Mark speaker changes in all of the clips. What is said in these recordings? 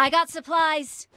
Speaker 1: I got supplies.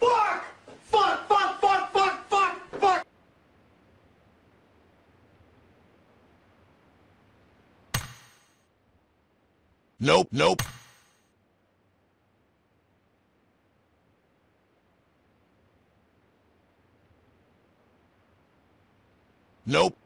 Speaker 1: Fuck! Fuck, fuck, fuck, fuck, fuck, fuck! Nope, nope. Nope.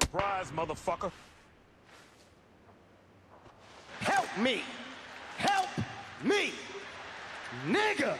Speaker 1: Surprise, motherfucker.
Speaker 2: Help me! Help me! Nigga!